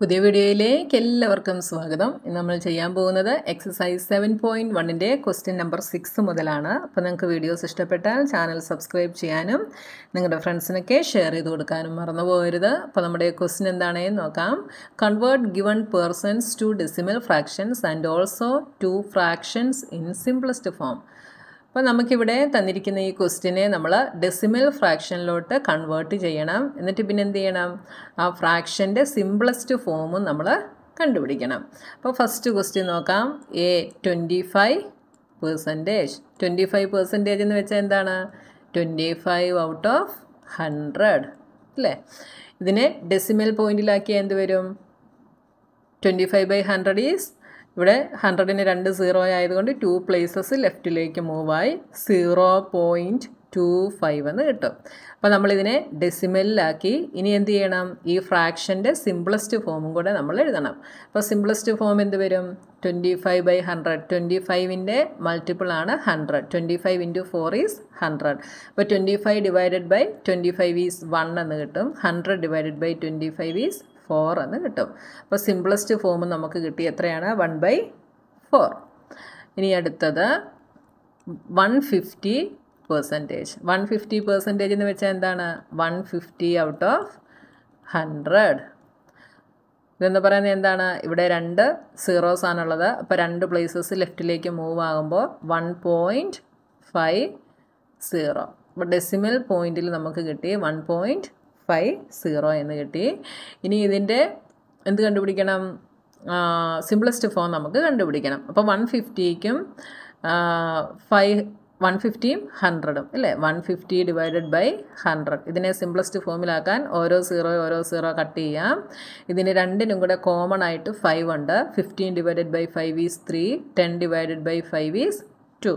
പുതിയ വീഡിയോയിലേക്ക് എല്ലാവർക്കും സ്വാഗതം. ഇന്ന് നമ്മൾ ചെയ്യാൻ പോകുന്നത് എക്സസൈസ് സെവൻ പോയിന്റ് വണ്ണിന്റെ ക്വസ്റ്റ്യൻ നമ്പർ സിക്സ് മുതലാണ്. അപ്പോൾ നിങ്ങൾക്ക് വീഡിയോസ് ഇഷ്ടപ്പെട്ടാൽ ചാനൽ സബ്സ്ക്രൈബ് ചെയ്യാനും നിങ്ങളുടെ ഫ്രണ്ട്സിനൊക്കെ ഷെയർ ചെയ്ത് കൊടുക്കാനും മറന്നു പോകരുത്. അപ്പോൾ നമ്മുടെ ക്വസ്റ്റ്യൻ എന്താണെന്ന് നോക്കാം. Convert given percents to decimal fractions and also to fractions in simplest form അപ്പോൾ നമുക്കിവിടെ തന്നിരിക്കുന്ന ഈ ക്വസ്റ്റിനെ നമ്മൾ ഡെസിമൽ ഫ്രാക്ഷനിലോട്ട് കൺവേർട്ട് ചെയ്യണം. എന്നിട്ട് പിന്നെ എന്ത് ചെയ്യണം? ആ ഫ്രാക്ഷന്റെ സിംപ്ലസ്റ്റ് ഫോമും നമ്മൾ കണ്ടുപിടിക്കണം. അപ്പോൾ ഫസ്റ്റ് ക്വസ്റ്റ്യൻ നോക്കാം. A twenty five percentage twenty five percentage എന്ന് വെച്ചാൽ എന്താണ്? Twenty five out of hundred അല്ലേ? ഇതിനെ ഡെസിമൽ പോയിന്റിലാക്കിയാൽ എന്ത് വരും? Twenty five by hundred is ഇവിടെ ഹൺഡ്രഡിന് രണ്ട് സീറോ ആയതുകൊണ്ട് ടു പ്ലേസസ് ലെഫ്റ്റിലേക്ക് മൂവായി സീറോ പോയിന്റ് ടു ഫൈവ് എന്ന് കിട്ടും. അപ്പോൾ നമ്മളിതിനെ ഡെസിമലിലാക്കി ഇനി എന്ത് ചെയ്യണം? ഈ ഫ്രാക്ഷന്റെ സിംപ്ലസ്റ്റ് ഫോമും കൂടെ നമ്മൾ എഴുതണം. അപ്പോൾ സിംപ്ലസ്റ്റ് ഫോം എന്ത് വരും? Twenty five by hundred twenty ഫൈവിന്റെ multiple ആണ് hundred twenty five into four is hundred അപ്പോൾ twenty five divided by twenty five is one എന്ന് കിട്ടും. Hundred divided by twenty five is four എന്ന് കിട്ടും. അപ്പോൾ സിംപ്ലസ്റ്റ് ഫോം നമുക്ക് കിട്ടി എത്രയാണ്? വൺ ബൈ ഫോർ ഇനി അടുത്തത് one fifty percentage one fifty percentage എന്ന് വെച്ചാൽ എന്താണ്? One fifty out of hundred ഇതെന്ന് പറയുന്നത് എന്താണ്? ഇവിടെ രണ്ട് സീറോസ് ആണുള്ളത്. അപ്പോൾ രണ്ട് പ്ലേസസ് ലെഫ്റ്റിലേക്ക് മൂവ് ആകുമ്പോൾ വൺ പോയിന്റ് ഫൈവ് സീറോ അപ്പോൾ ഡെസിമൽ പോയിന്റിൽ നമുക്ക് കിട്ടി വൺ പോയിന്റ് ഫൈവ് സീറോ എന്ന് കിട്ടി. ഇനി ഇതിന്റെ എന്ത് കണ്ടുപിടിക്കണം? സിംപ്ലസ്റ്റ് ഫോം നമുക്ക് കണ്ടുപിടിക്കണം. അപ്പോൾ വൺ ഫിഫ്റ്റിക്കും ഫൈവ് വൺ ഫിഫ്റ്റിയും ഹൺഡ്രഡും അല്ലേ? One fifty divided by hundred ഇതിനെ സിംപ്ലസ്റ്റ് ഫോമിലാക്കാൻ ഓരോ സീറോ ഓരോ സീറോ കട്ട് ചെയ്യാം. ഇതിന് രണ്ടിനും കൂടെ കോമൺ ആയിട്ട് ഫൈവ് ഉണ്ട്. Fifteen divided by five is three ten divided by five is two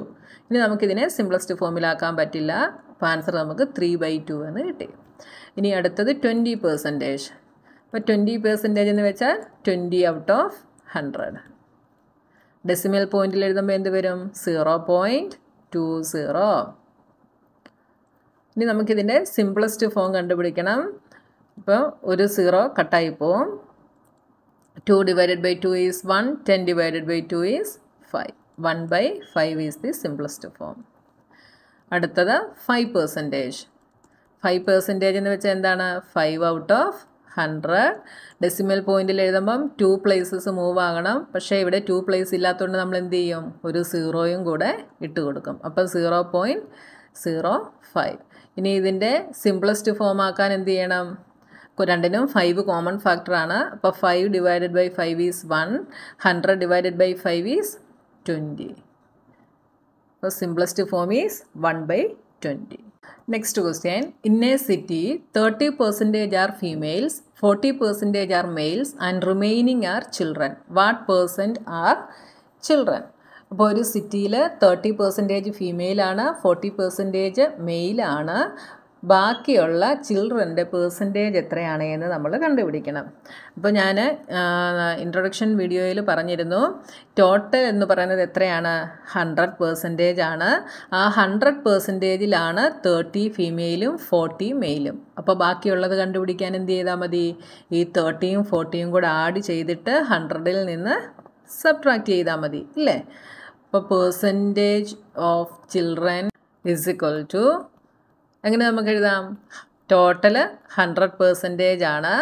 ഇനി നമുക്കിതിനെ സിംപ്ലസ്റ്റ് ഫോമിലാക്കാൻ പറ്റില്ല. അപ്പോൾ ആൻസർ നമുക്ക് ത്രീ ബൈ ടു എന്ന് കിട്ടി. ഇനി അടുത്തത് ട്വന്റി പെർസെന്റേജ് അപ്പോൾ ട്വന്റി പെർസെന്റേജ് എന്ന് വെച്ചാൽ twenty out of hundred. Decimal പോയിന്റിൽ എഴുതുമ്പോൾ എന്ത് വരും? Zero point two zero. ഇനി നമുക്കിതിന്റെ സിംപ്ലസ്റ്റ് ഫോം കണ്ടുപിടിക്കണം. ഇപ്പോൾ ഒരു സീറോ കട്ടായി പോവും. Two divided by two is one ten divided by two is five. One by five is the simplest form. അടുത്തത് ഫൈവ് പെർസെന്റേജ് ഫൈവ് പെർസെന്റേജ് എന്ന് വെച്ചാൽ എന്താണ്? Five out of hundred decimal പോയിന്റിൽ എഴുതുമ്പം ടു പ്ലേസസ് മൂവ് ആകണം. പക്ഷേ ഇവിടെ to place ഇല്ലാത്തതുകൊണ്ട് നമ്മൾ എന്ത് ചെയ്യും? ഒരു സീറോയും കൂടെ ഇട്ട് കൊടുക്കും. അപ്പം സീറോ പോയിന്റ് സീറോ ഫൈവ് ഇനി ഇതിന്റെ സിംപ്ലസ്റ്റ് ഫോം ആക്കാൻ എന്ത് ചെയ്യണം? രണ്ടിനും ഫൈവ് കോമൺ ഫാക്ടറാണ് അപ്പോൾ five divided by five is one hundred divided by five is twenty അപ്പോൾ simplest form is one by twenty next question in a city thirty percentage are females forty percentage are males and remaining are children what percent are children അപ്പോൾ ഒരു സിറ്റിയിൽ thirty percentage ഫീമെയിലാണ് forty percentage മെയിലാണ് ബാക്കിയുള്ള ചിൽഡ്രന്റെ percentage എത്രയാണ് എന്ന് നമ്മൾ കണ്ടുപിടിക്കണം. അപ്പോൾ ഞാൻ ഇൻട്രൊഡക്ഷൻ വീഡിയോയിൽ പറഞ്ഞിരുന്നു ടോട്ടൽ എന്ന് പറയുന്നത് എത്രയാണ്? ഹൺഡ്രഡ് പേഴ്സന്റേജ് ആണ്. ആ ഹൺഡ്രഡ് പേഴ്സന്റേജിലാണ് തേർട്ടി ഫീമെയിലും ഫോർട്ടി മെയിലും അപ്പോൾ ബാക്കിയുള്ളത് കണ്ടുപിടിക്കാൻ എന്ത് ചെയ്താൽ മതി? ഈ തേർട്ടിയും ഫോർട്ടിയും കൂടെ ആഡ് ചെയ്തിട്ട് ഹൺഡ്രഡിൽ നിന്ന് സബ്ട്രാക്ട് ചെയ്താൽ മതി അല്ലേ അപ്പോൾ percentage of children is equal to എങ്ങനെ നമുക്ക് എഴുതാം? ടോട്ടൽ ഹൺഡ്രഡ് പേഴ്സന്റേജ് ആണ്.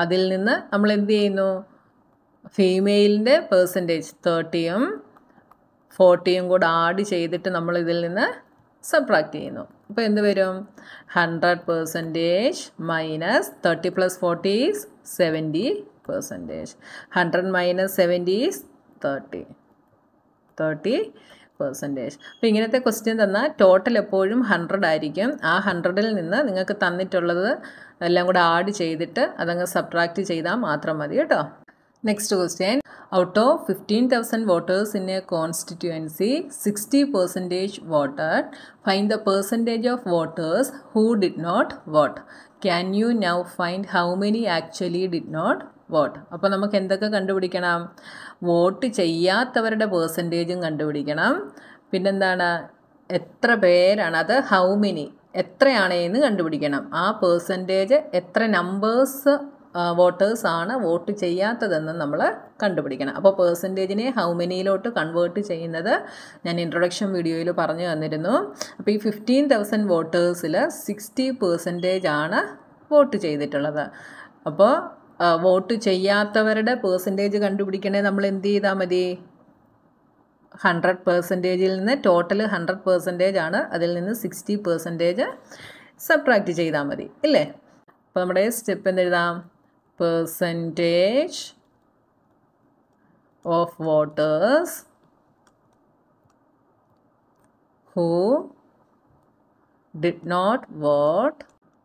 അതിൽ നിന്ന് നമ്മൾ എന്ത് ചെയ്യുന്നു? ഫീമെയിലിന്റെ പേഴ്സന്റേജ് തേർട്ടിയും ഫോർട്ടിയും കൂടെ ആഡ് ചെയ്തിട്ട് നമ്മൾ ഇതിൽ നിന്ന് സബ്ട്രാക്ട് ചെയ്യുന്നു. അപ്പോൾ എന്ത് വരും? Hundred percentage minus thirty plus forty is seventy percentage hundred minus seventy is thirty thirty percentage അപ്പോൾ ഇങ്ങനത്തെ ക്വസ്റ്റ്യൻ തന്നാൽ ടോട്ടൽ എപ്പോഴും ഹൺഡ്രഡ് ആയിരിക്കും. ആ ഹൺഡ്രഡിൽ നിന്ന് നിങ്ങൾക്ക് തന്നിട്ടുള്ളത് എല്ലാം കൂടെ ആഡ് ചെയ്തിട്ട് അതങ്ങ് സബ്ട്രാക്റ്റ് ചെയ്താൽ മാത്രം മതി കേട്ടോ. Next question out of fifteen thousand voters in a constituency sixty percentage voted find the percentage of voters who did not vote can you now find how many actually did not vote. അപ്പോൾ നമുക്ക് എന്തൊക്കെ കണ്ടുപിടിക്കണം? Vote ചെയ്യാത്തവരുടെ പേഴ്സന്റേജും കണ്ടുപിടിക്കണം. പിന്നെന്താണ്? എത്ര പേരാണ്? അത് how many എത്രയാണ് എന്ന് കണ്ടുപിടിക്കണം. ആ പേഴ്സന്റേജ് എത്ര നമ്പേഴ്സ് വോട്ടേഴ്സ് ആണ് വോട്ട് ചെയ്യാത്തതെന്ന് നമ്മൾ കണ്ടുപിടിക്കണം. അപ്പോൾ പേഴ്സന്റേജിനെ ഹൗ മെനിയിലോട്ട് കൺവേർട്ട് ചെയ്യുന്നത് ഞാൻ ഇൻട്രൊഡക്ഷൻ വീഡിയോയിൽ പറഞ്ഞു തന്നിരുന്നു. അപ്പോൾ ഈ ഫിഫ്റ്റീൻ തൗസൻഡ് വോട്ടേഴ്സിൽ സിക്സ്റ്റി പെർസെന്റേജ് ആണ് വോട്ട് ചെയ്തിട്ടുള്ളത്. അപ്പോൾ വോട്ട് ചെയ്യാത്തവരുടെ പേഴ്സന്റേജ് കണ്ടുപിടിക്കണേ നമ്മൾ എന്ത് ചെയ്താൽ മതി? ഹൺഡ്രഡ് പെർസെന്റേജിൽ നിന്ന് ടോട്ടൽ ഹൺഡ്രഡ് പെർസെന്റേജ് ആണ് അതിൽ നിന്ന് സിക്സ്റ്റി പെർസെന്റേജ് സബ്ട്രാക്റ്റ് ചെയ്താൽ മതി ഇല്ലേ? അപ്പോൾ നമ്മുടെ step എന്തെഴുതാം percentage of voters who did not vote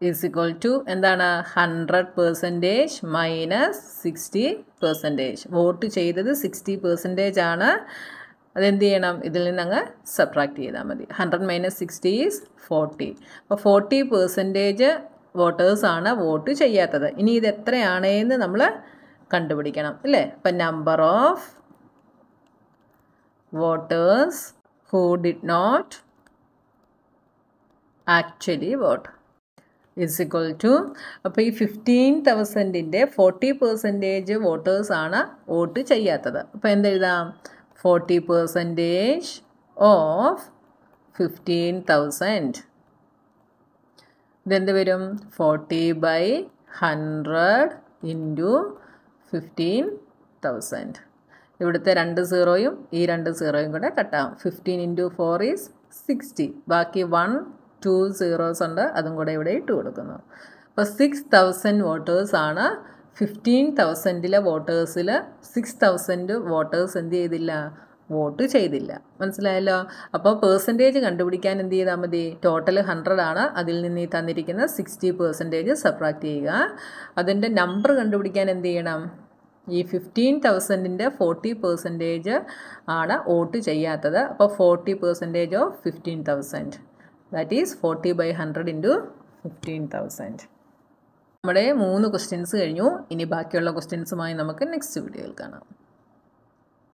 is equal to എന്താണ്? Hundred percentage minus sixty percentage vote ചെയ്തത് സിക്സ്റ്റി പെർസെന്റേജ് ആണ്. അതെന്ത് ചെയ്യണം? ഇതിൽ നിന്ന് അങ്ങ് സബ്ട്രാക്ട് ചെയ്താൽ മതി. Hundred minus sixty is forty അപ്പോൾ ഫോർട്ടി പെർസെന്റേജ് വോട്ടേഴ്സാണ് വോട്ട് ചെയ്യാത്തത്. ഇനി ഇത് എത്രയാണെന്ന് നമ്മൾ കണ്ടുപിടിക്കണം അല്ലേ? അപ്പം number of voters who did not actually vote is equal to അപ്പോൾ ഈ ഫിഫ്റ്റീൻ തൗസൻഡിന്റെ ഫോർട്ടി പെർസെന്റേജ് വോട്ടേഴ്സാണ് വോട്ട് ചെയ്യാത്തത്. അപ്പോൾ എന്തെഴുതാം? Forty percentage of fifteen thousand ഇതെന്ത് വരും? Forty by hundred into fifteen thousand ഇവിടുത്തെ രണ്ട് സീറോയും ഈ രണ്ട് സീറോയും കൂടെ കട്ടാവും. Fifteen into four is sixty ബാക്കി വൺ ടു സീറോസ് ഉണ്ട് അതും കൂടെ ഇവിടെ ഇട്ട് കൊടുക്കുന്നു. അപ്പോൾ സിക്സ് തൗസൻഡ് വോട്ടേഴ്സാണ് ഫിഫ്റ്റീൻ തൗസൻഡിലെ വോട്ടേഴ്സിൽ സിക്സ് തൗസൻഡ് വോട്ടേഴ്സ് എന്ത് ചെയ്തില്ല? വോട്ട് ചെയ്തില്ല. മനസ്സിലായല്ലോ? അപ്പോൾ പേഴ്സന്റേജ് കണ്ടുപിടിക്കാൻ എന്ത് ചെയ്താൽ മതി? ടോട്ടൽ ഹൺഡ്രഡ് ആണ്. അതിൽ നിന്ന് ഈ തന്നിരിക്കുന്ന സിക്സ്റ്റി പെർസെന്റേജ് സബ്ട്രാക്ട് ചെയ്യുക. അതിന്റെ നമ്പർ കണ്ടുപിടിക്കാൻ എന്ത് ചെയ്യണം? ഈ ഫിഫ്റ്റീൻ തൗസൻഡിന്റെ ഫോർട്ടി പെർസെന്റേജ് ആണ് വോട്ട് ചെയ്യാത്തത്. അപ്പോൾ forty percentage of fifteen thousand that is forty by hundred into fifteen thousand നമ്മുടെ മൂന്ന് ക്വസ്റ്റ്യൻസ് കഴിഞ്ഞു. ഇനി ബാക്കിയുള്ള ക്വസ്റ്റ്യൻസുമായി നമുക്ക് നെക്സ്റ്റ് വീഡിയോയിൽ കാണാം.